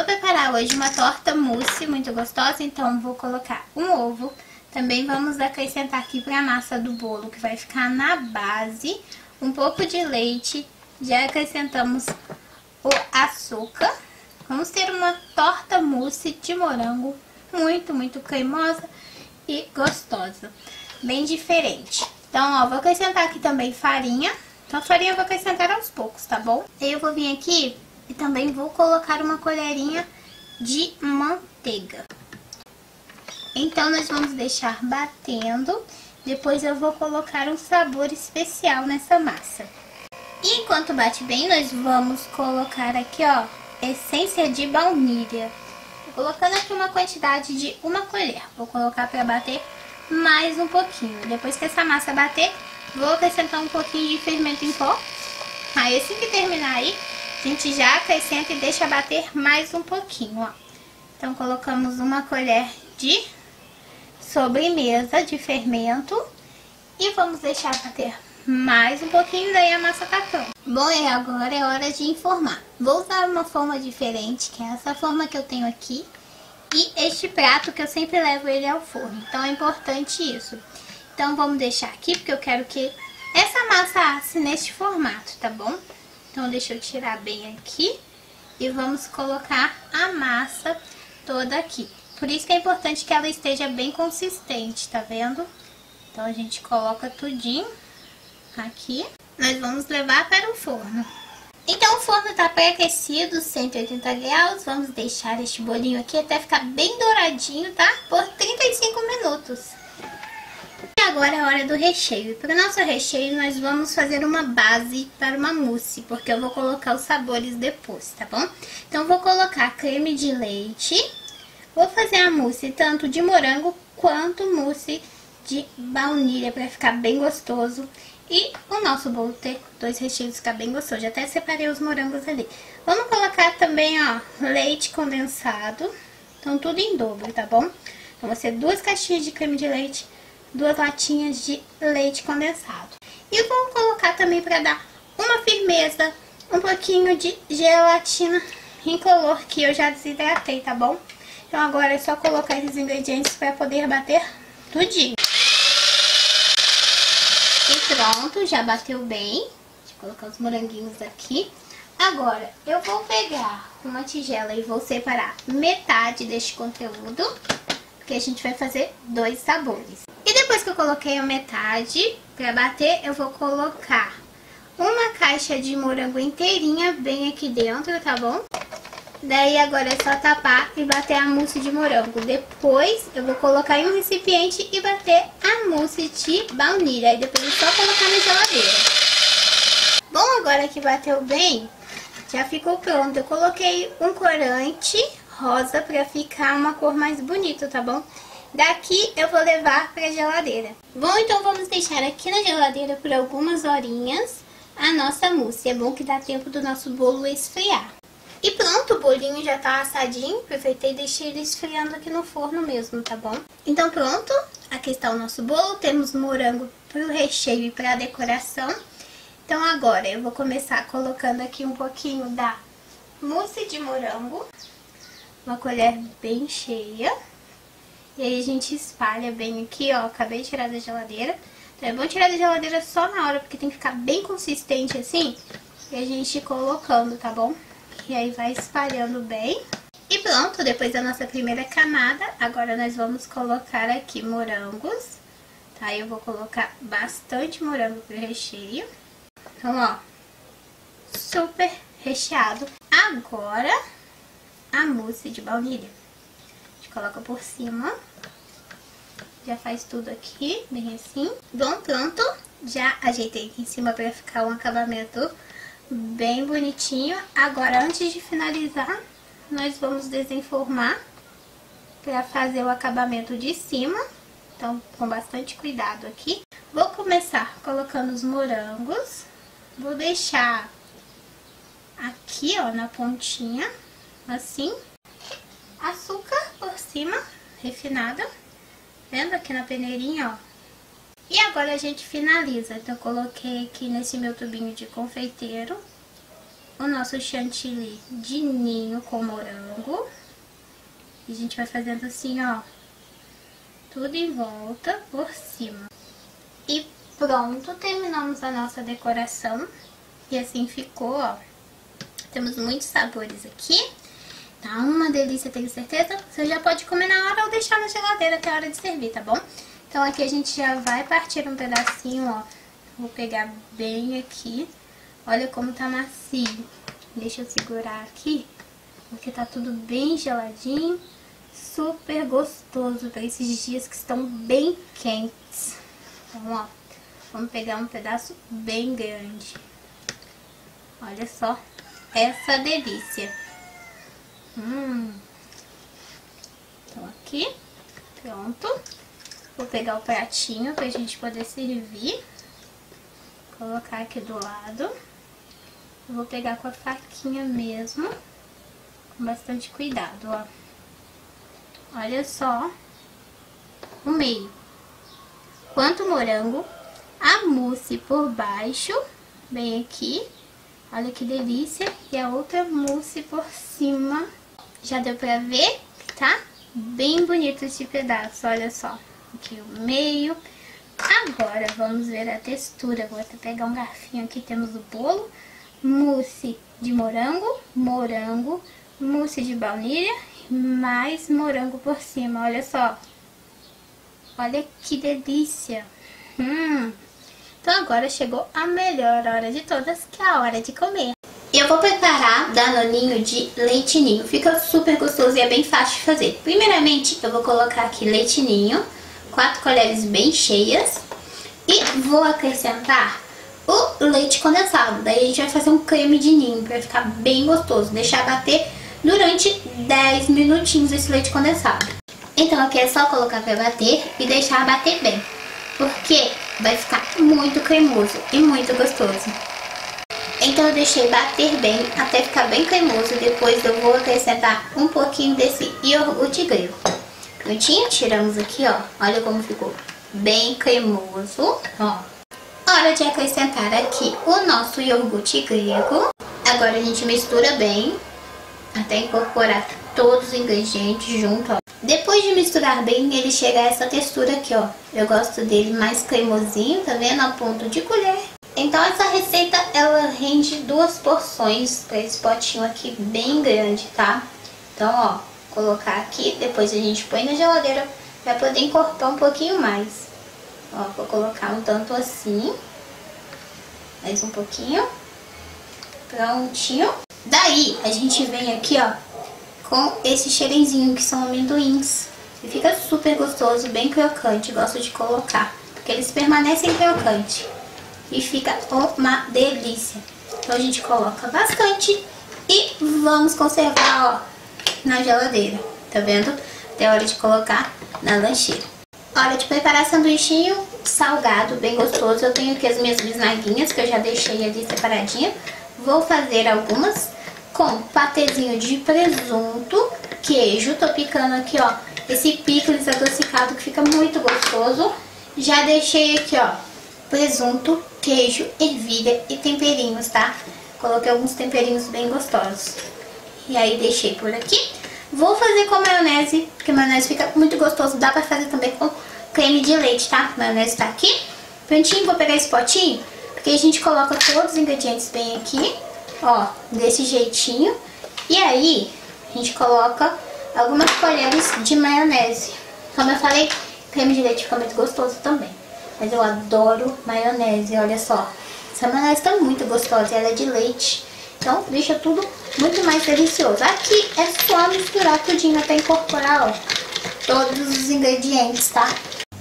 vou preparar hoje uma torta mousse muito gostosa, então vou colocar um ovo. Também vamos acrescentar aqui para a massa do bolo, que vai ficar na base, um pouco de leite. Já acrescentamos o açúcar. Vamos ter uma torta mousse de morango muito, muito cremosa e gostosa. Bem diferente. Então, ó, vou acrescentar aqui também farinha. Então, a farinha eu vou acrescentar aos poucos, tá bom? Eu vou vir aqui e também vou colocar uma colherinha de manteiga. Então, nós vamos deixar batendo. Depois eu vou colocar um sabor especial nessa massa. E enquanto bate bem, nós vamos colocar aqui, ó, essência de baunilha. Colocando aqui uma quantidade de uma colher. Vou colocar para bater mais um pouquinho. Depois que essa massa bater, vou acrescentar um pouquinho de fermento em pó. Aí assim que terminar aí, a gente já acrescenta e deixa bater mais um pouquinho, ó. Então colocamos uma colher de sobremesa de fermento e vamos deixar bater mais um pouquinho, daí a massa tá pronta. Bom, e agora é hora de informar. Vou usar uma forma diferente, que é essa forma que eu tenho aqui. E este prato que eu sempre levo ele ao forno. Então é importante isso. Então vamos deixar aqui, porque eu quero que essa massa asse neste formato, tá bom? Então deixa eu tirar bem aqui. E vamos colocar a massa toda aqui. Por isso que é importante que ela esteja bem consistente, tá vendo? Então a gente coloca tudinho aqui. Nós vamos levar para o forno. Então o forno está pré-aquecido, 180 graus. Vamos deixar este bolinho aqui até ficar bem douradinho, tá? Por 35 minutos. E agora é a hora do recheio. Para o nosso recheio, nós vamos fazer uma base para uma mousse, porque eu vou colocar os sabores depois, tá bom? Então vou colocar creme de leite. Vou fazer a mousse tanto de morango quanto mousse de baunilha para ficar bem gostoso. E o nosso bolo ter dois recheios ficar bem gostoso. Já até separei os morangos ali. Vamos colocar também, ó, leite condensado. Então, tudo em dobro, tá bom? Então, vai ser duas caixinhas de creme de leite, duas latinhas de leite condensado. E vou colocar também para dar uma firmeza, um pouquinho de gelatina incolor que eu já desidratei, tá bom? Então, agora é só colocar esses ingredientes para poder bater tudinho. Pronto, já bateu bem. Deixa eu colocar os moranguinhos aqui. Agora, eu vou pegar uma tigela e vou separar metade deste conteúdo, porque a gente vai fazer dois sabores. E depois que eu coloquei a metade para bater, eu vou colocar uma caixa de morango inteirinha bem aqui dentro, tá bom? Daí agora é só tapar e bater a mousse de morango. Depois eu vou colocar em um recipiente e bater a mousse de baunilha. Aí depois é só colocar na geladeira. Bom, agora que bateu bem, já ficou pronto. Eu coloquei um corante rosa pra ficar uma cor mais bonita, tá bom? Daqui eu vou levar pra geladeira. Bom, então vamos deixar aqui na geladeira por algumas horinhas a nossa mousse. É bom que dá tempo do nosso bolo esfriar. E pronto, o bolinho já tá assadinho, aproveitei e deixei ele esfriando aqui no forno mesmo, tá bom? Então pronto, aqui está o nosso bolo, temos morango pro recheio e pra decoração. Então agora eu vou começar colocando aqui um pouquinho da mousse de morango, uma colher bem cheia. E aí a gente espalha bem aqui, ó, acabei de tirar da geladeira. Então é bom tirar da geladeira só na hora, porque tem que ficar bem consistente assim, e a gente colocando, tá bom? E aí vai espalhando bem. E pronto, depois da nossa primeira camada, agora nós vamos colocar aqui morangos. Tá? Eu vou colocar bastante morango pro recheio. Então, ó, super recheado. Agora, a mousse de baunilha. Coloca por cima. Já faz tudo aqui, bem assim. Bom, pronto. Já ajeitei aqui em cima pra ficar um acabamento bem bonitinho. Agora, antes de finalizar, nós vamos desenformar para fazer o acabamento de cima. Então, com bastante cuidado aqui. Vou começar colocando os morangos. Vou deixar aqui, ó, na pontinha, assim. Açúcar cima, refinada. Vendo aqui na peneirinha, ó. E agora a gente finaliza. Então, eu coloquei aqui nesse meu tubinho de confeiteiro. o nosso chantilly de ninho com morango. E a gente vai fazendo assim, ó, tudo em volta por cima. E pronto, terminamos a nossa decoração. E assim ficou, ó. Temos muitos sabores aqui. Tá uma delícia, tenho certeza. Você já pode comer na hora ou deixar na geladeira até a hora de servir, tá bom? Então aqui a gente já vai partir um pedacinho, ó. Vou pegar bem aqui. Olha como tá macio. Deixa eu segurar aqui, porque tá tudo bem geladinho. Super gostoso para esses dias que estão bem quentes. Então, ó, vamos pegar um pedaço bem grande. Olha só essa delícia. Hum. Então aqui, pronto. Vou pegar o pratinho pra gente poder servir. Colocar aqui do lado. Vou pegar com a faquinha mesmo. Com bastante cuidado, ó. Olha só o meio. Quanto morango, a mousse por baixo, bem aqui. Olha que delícia. E a outra mousse por cima. Já deu pra ver, tá? Bem bonito esse pedaço, olha só. Aqui o meio. Agora vamos ver a textura. Vou até pegar um garfinho aqui, temos o bolo. Mousse de morango, morango, mousse de baunilha, mais morango por cima, olha só. Olha que delícia. Hum. Então agora chegou a melhor hora de todas, que é a hora de comer. Eu vou preparar danoninho de leitinho. Fica super gostoso e é bem fácil de fazer. Primeiramente, eu vou colocar aqui leitinho, 4 colheres bem cheias. E vou acrescentar o leite condensado. Daí a gente vai fazer um creme de ninho para ficar bem gostoso. Deixar bater durante 10 minutinhos esse leite condensado. Então aqui é só colocar para bater e deixar bater bem. Porque vai ficar muito cremoso e muito gostoso. Então eu deixei bater bem até ficar bem cremoso. Depois eu vou acrescentar um pouquinho desse iogurte grego. Prontinho? Tiramos aqui, ó. Olha como ficou bem cremoso. Ó. Hora de acrescentar aqui o nosso iogurte grego. Agora a gente mistura bem até incorporar todos os ingredientes junto, ó. Depois de misturar bem, ele chega a essa textura aqui, ó. Eu gosto dele mais cremosinho, tá vendo? A ponto de colher. Então essa receita, ela rende duas porções para esse potinho aqui bem grande, tá? Então, ó, colocar aqui, depois a gente põe na geladeira para poder encorpar um pouquinho mais. Ó, vou colocar um tanto assim. Mais um pouquinho. Prontinho. Daí, a gente vem aqui, ó, com esse cheirinho que são amendoins. E fica super gostoso, bem crocante, gosto de colocar, porque eles permanecem crocantes. E fica uma delícia. Então a gente coloca bastante e vamos conservar, ó, na geladeira. Tá vendo? Até a hora de colocar na lancheira. Hora de preparar sanduichinho salgado, bem gostoso. Eu tenho aqui as minhas bisnaguinhas, que eu já deixei ali separadinha. Vou fazer algumas com patezinho de presunto, queijo. Tô picando aqui, ó, esse picles adocicado que fica muito gostoso. Já deixei aqui, ó, presunto, queijo, ervilha e temperinhos, tá? Coloquei alguns temperinhos bem gostosos. E aí deixei por aqui. Vou fazer com maionese, porque maionese fica muito gostoso. Dá pra fazer também com creme de leite, tá? A maionese tá aqui. Prontinho, vou pegar esse potinho, porque a gente coloca todos os ingredientes bem aqui, ó, desse jeitinho. E aí, a gente coloca algumas colheres de maionese. Como eu falei, creme de leite fica muito gostoso também. Mas eu adoro maionese, olha só. Essa maionese tá muito gostosa, ela é de leite. Então, deixa tudo muito mais delicioso. Aqui é só misturar tudinho até incorporar, ó, todos os ingredientes, tá?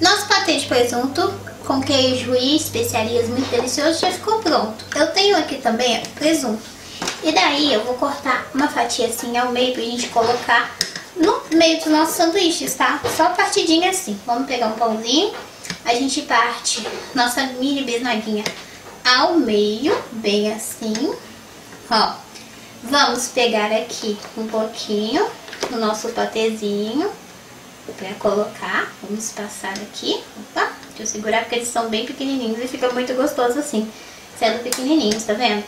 Nosso patê de presunto com queijo e especiarias muito delicioso já ficou pronto. Eu tenho aqui também ó, presunto. E daí eu vou cortar uma fatia assim ao meio pra gente colocar no meio dos nossos sanduíches, tá? Só partidinha assim. Vamos pegar um pãozinho, a gente parte nossa mini bisnaguinha ao meio, bem assim, ó. Vamos pegar aqui um pouquinho do nosso patezinho para colocar. Vamos passar aqui. Opa, deixa eu segurar porque eles são bem pequenininhos e fica muito gostoso assim, sendo pequenininhos, tá vendo?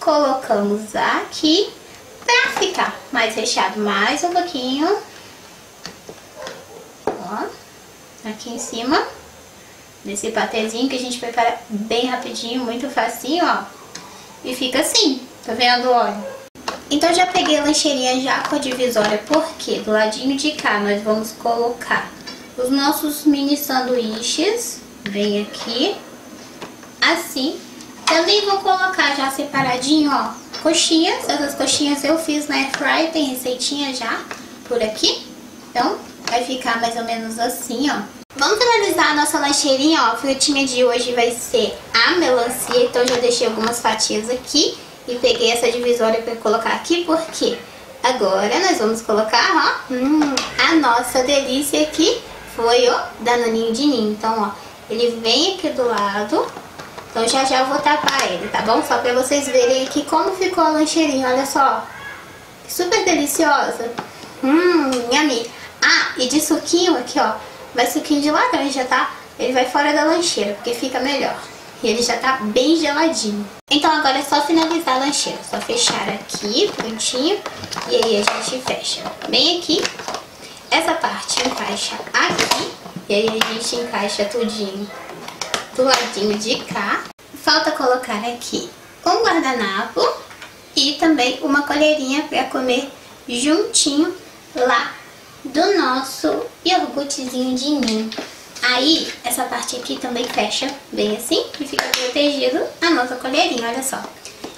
colocamos aqui pra ficar mais recheado mais um pouquinho. Ó, aqui em cima desse patezinho que a gente prepara bem rapidinho, muito facinho, ó. E fica assim, tá vendo, olha? Então já peguei a lancheirinha já com a divisória, porque do ladinho de cá nós vamos colocar os nossos mini sanduíches. Vem aqui, assim. Também vou colocar já separadinho, ó, coxinhas. Essas coxinhas eu fiz na airfryer, tem receitinha já por aqui. Então vai ficar mais ou menos assim, ó. Vamos finalizar a nossa lancheirinha, ó. A frutinha de hoje vai ser a melancia, então já deixei algumas fatias aqui. E peguei essa divisória para colocar aqui, porque agora nós vamos colocar, ó, hum, a nossa delícia aqui foi o danoninho de ninho. Então, ó, ele vem aqui do lado. Então já já eu vou tapar ele, tá bom? Só pra vocês verem aqui como ficou a lancheirinha, olha só. Super deliciosa. Hum, yummy. Ah, e de suquinho aqui, ó. Vai suquinho de laranja, tá? Ele vai fora da lancheira, porque fica melhor. E ele já tá bem geladinho. Então agora é só finalizar a lancheira. Só fechar aqui, prontinho. E aí a gente fecha bem aqui. Essa parte encaixa aqui. E aí a gente encaixa tudinho do ladinho de cá. Falta colocar aqui um guardanapo e também uma colherinha para comer juntinho lá do nosso iogurtezinho de ninho. Aí, essa parte aqui também fecha bem assim e fica protegido a nossa colherinha, olha só.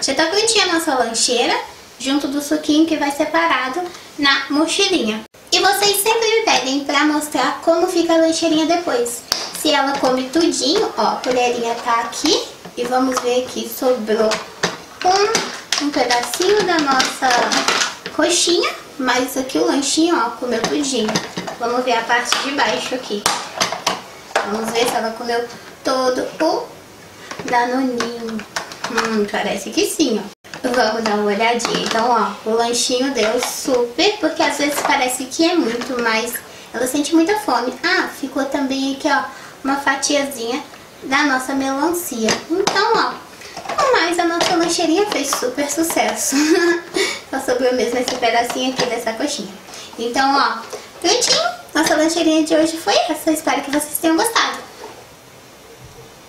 Já tá prontinha a nossa lancheira, junto do suquinho que vai separado na mochilinha. E vocês sempre me pedem pra mostrar como fica a lancheirinha depois. Se ela come tudinho, ó, a colherinha tá aqui. E vamos ver aqui, sobrou um, um pedacinho da nossa coxinha. Mas aqui o lanchinho, ó, comeu tudinho. Vamos ver a parte de baixo aqui. Vamos ver se ela comeu todo o danoninho. Hum, parece que sim, ó. Vamos dar uma olhadinha. Então, ó, o lanchinho deu super, porque às vezes parece que é muito, mas ela sente muita fome. Ah, ficou também aqui, ó, uma fatiazinha da nossa melancia. Então, ó, mas a nossa lancheirinha fez super sucesso. Só sobrou mesmo esse pedacinho aqui dessa coxinha. Então, ó, prontinho. Nossa lancheirinha de hoje foi essa. Espero que vocês tenham gostado.